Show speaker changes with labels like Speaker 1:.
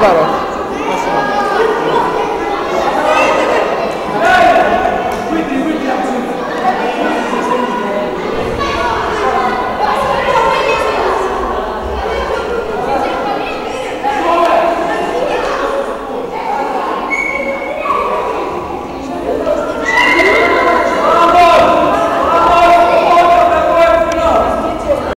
Speaker 1: ¡Gracias!